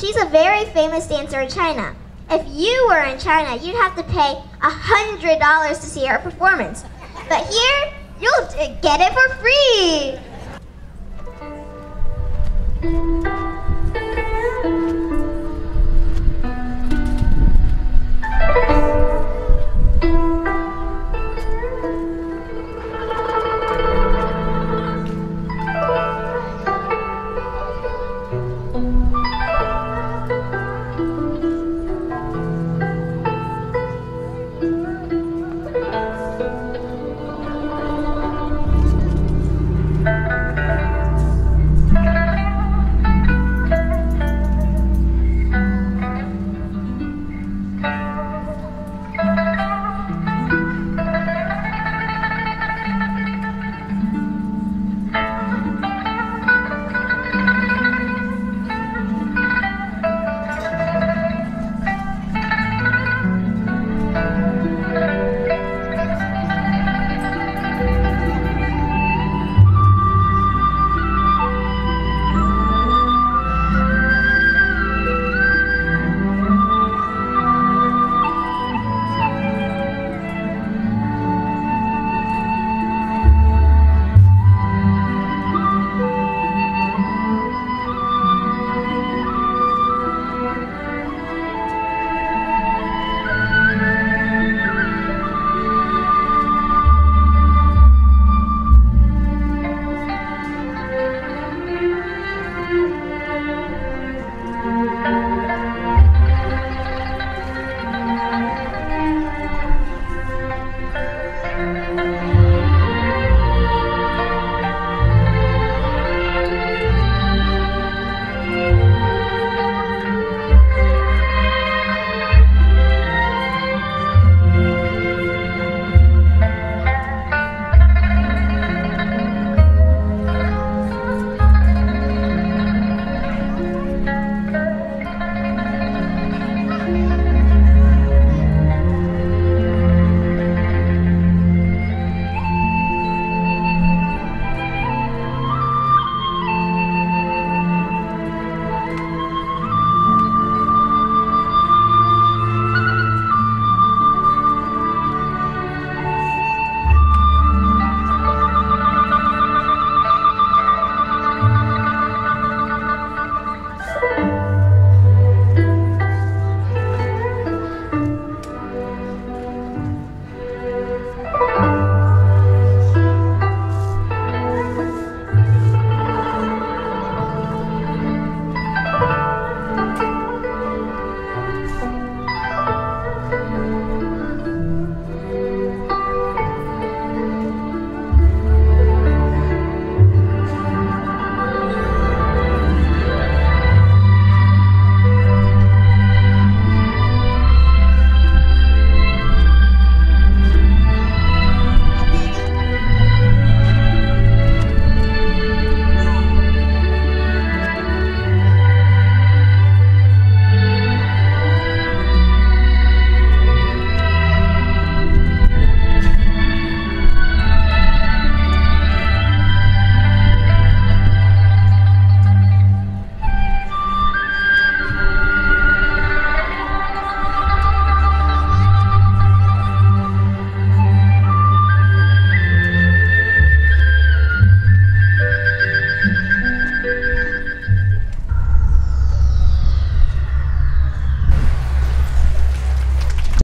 she's a very famous dancer in China. If you were in China, you'd have to pay hundred dollars to see her performance. But here, you'll get it for free.